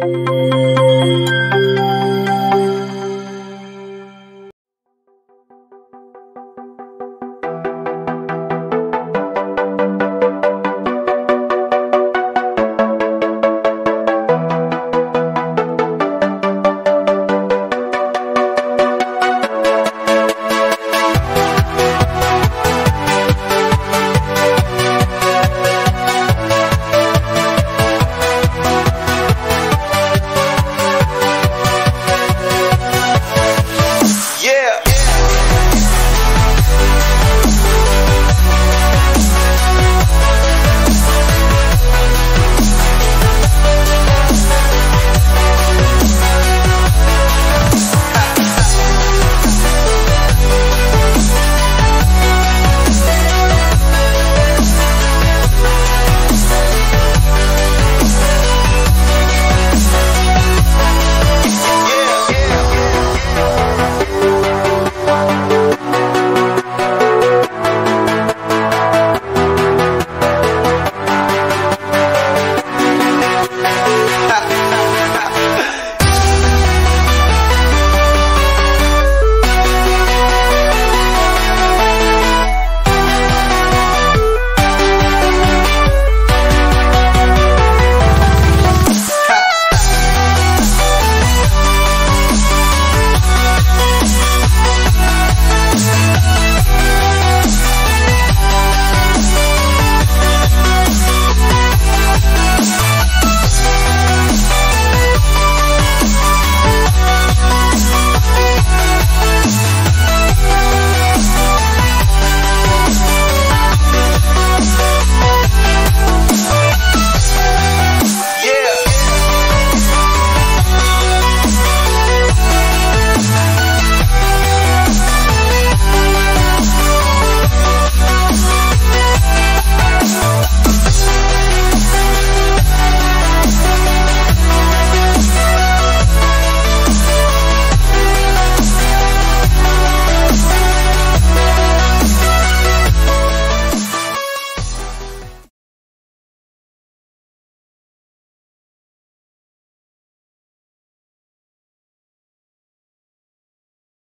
Música